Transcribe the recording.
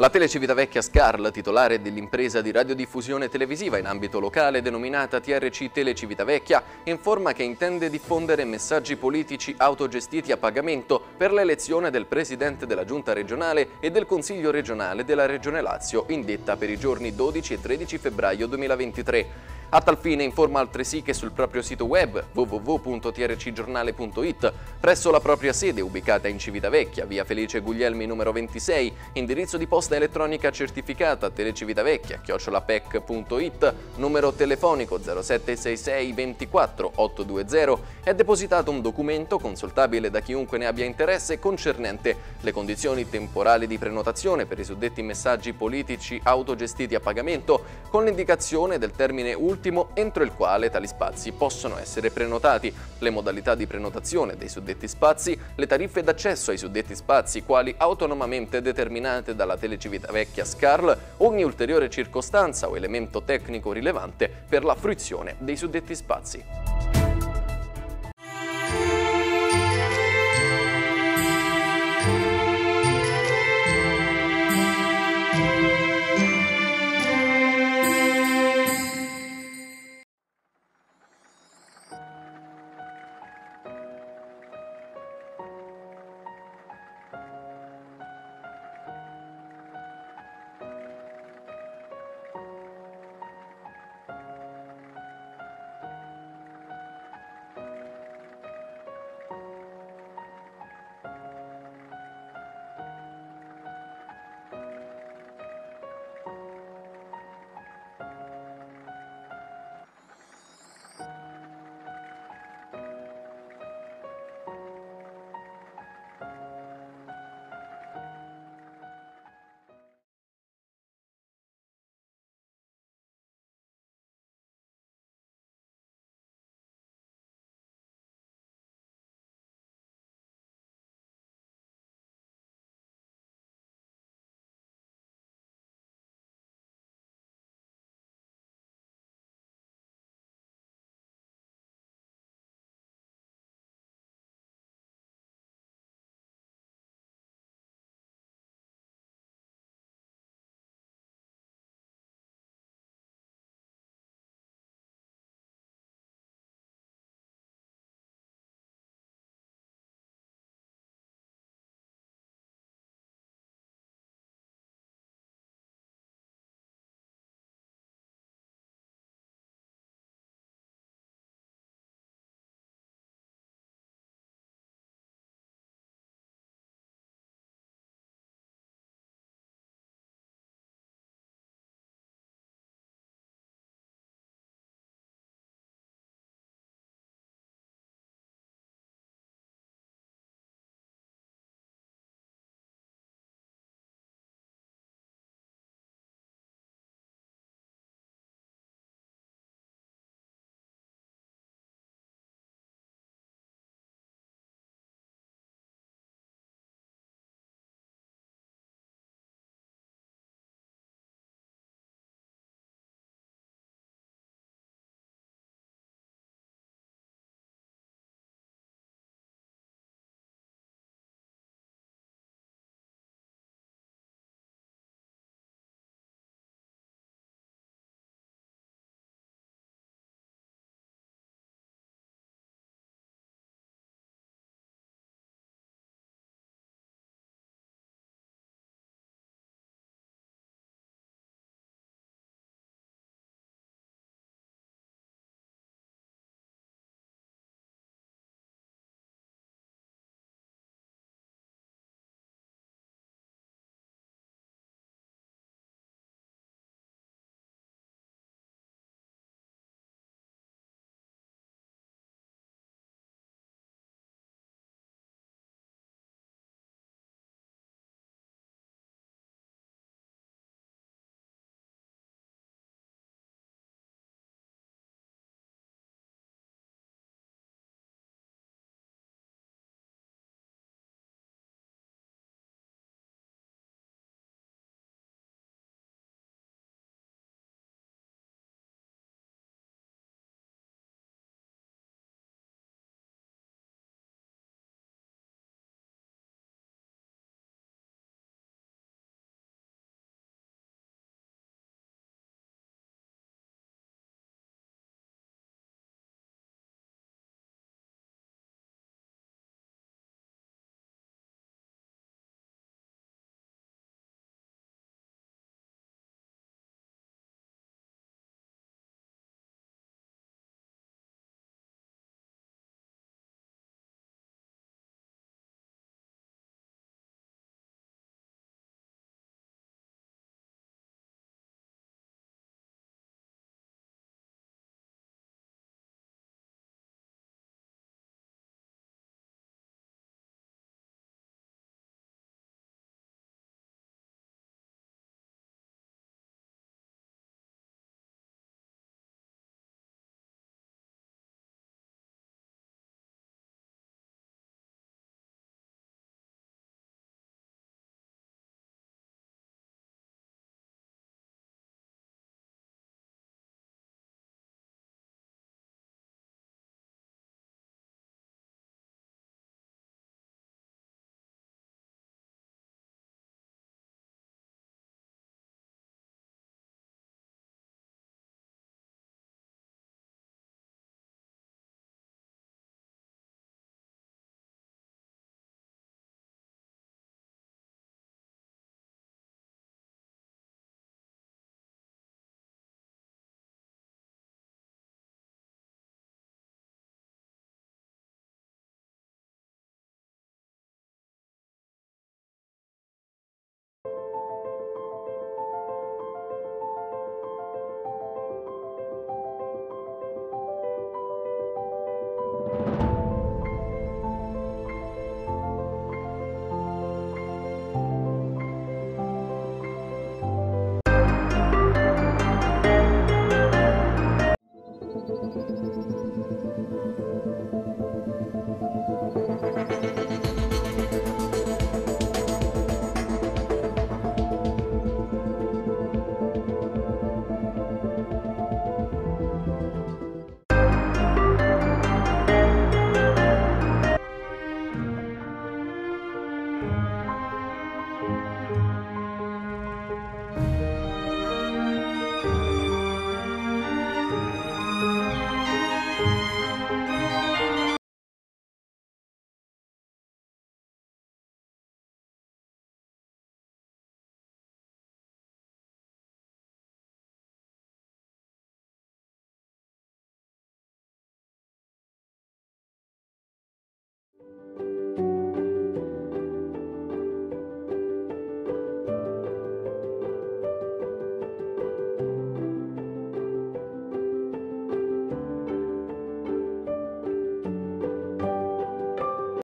La Telecivitavecchia Scarl, titolare dell'impresa di radiodiffusione televisiva in ambito locale denominata TRC Telecivitavecchia, informa che intende diffondere messaggi politici autogestiti a pagamento per l'elezione del Presidente della Giunta regionale e del Consiglio regionale della Regione Lazio, indetta per i giorni 12 e 13 febbraio 2023. A tal fine informa altresì che sul proprio sito web www.trcgiornale.it, presso la propria sede ubicata in Civitavecchia, via Felice Guglielmi numero 26, indirizzo di posta elettronica certificata telecivitavecchia, chiocciolapec.it, numero telefonico 0766 24 820, è depositato un documento consultabile da chiunque ne abbia interesse concernente le condizioni temporali di prenotazione per i suddetti messaggi politici autogestiti a pagamento, con l'indicazione del termine ultimo ultimo entro il quale tali spazi possono essere prenotati, le modalità di prenotazione dei suddetti spazi, le tariffe d'accesso ai suddetti spazi quali autonomamente determinate dalla Telecivitavecchia SCARL, ogni ulteriore circostanza o elemento tecnico rilevante per la fruizione dei suddetti spazi.